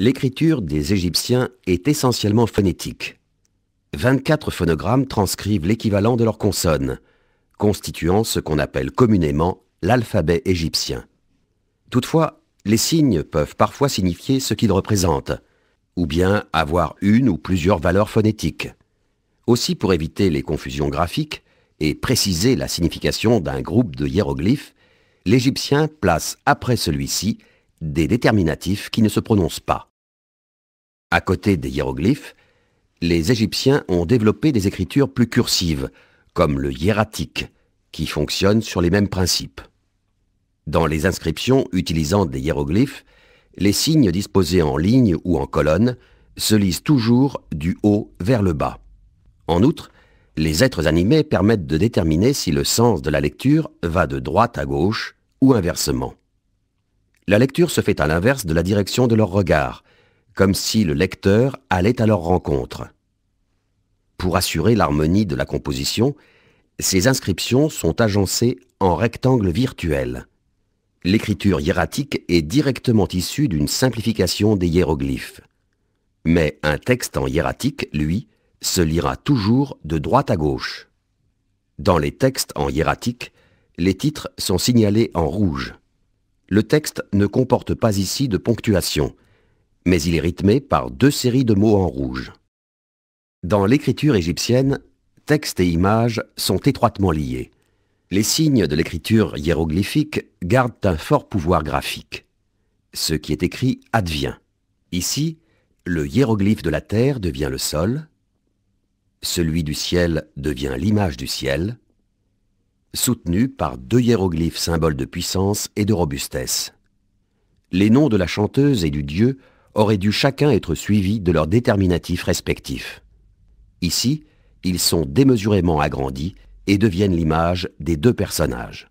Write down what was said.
L'écriture des Égyptiens est essentiellement phonétique. 24 phonogrammes transcrivent l'équivalent de leurs consonnes, constituant ce qu'on appelle communément l'alphabet égyptien. Toutefois, les signes peuvent parfois signifier ce qu'ils représentent, ou bien avoir une ou plusieurs valeurs phonétiques. Aussi, pour éviter les confusions graphiques et préciser la signification d'un groupe de hiéroglyphes, l'Égyptien place après celui-ci des déterminatifs qui ne se prononcent pas. À côté des hiéroglyphes, les Égyptiens ont développé des écritures plus cursives, comme le hiératique, qui fonctionne sur les mêmes principes. Dans les inscriptions utilisant des hiéroglyphes, les signes disposés en ligne ou en colonne se lisent toujours du haut vers le bas. En outre, les êtres animés permettent de déterminer si le sens de la lecture va de droite à gauche ou inversement. La lecture se fait à l'inverse de la direction de leur regard, comme si le lecteur allait à leur rencontre. Pour assurer l'harmonie de la composition, ces inscriptions sont agencées en rectangles virtuels. L'écriture hiératique est directement issue d'une simplification des hiéroglyphes. Mais un texte en hiératique, lui, se lira toujours de droite à gauche. Dans les textes en hiératique, les titres sont signalés en rouge. Le texte ne comporte pas ici de ponctuation, mais il est rythmé par deux séries de mots en rouge. Dans l'écriture égyptienne, texte et image sont étroitement liés. Les signes de l'écriture hiéroglyphique gardent un fort pouvoir graphique. Ce qui est écrit advient. Ici, le hiéroglyphe de la terre devient le sol, celui du ciel devient l'image du ciel, soutenu par deux hiéroglyphes symboles de puissance et de robustesse. Les noms de la chanteuse et du dieu auraient dû chacun être suivis de leurs déterminatifs respectifs. Ici, ils sont démesurément agrandis et deviennent l'image des deux personnages.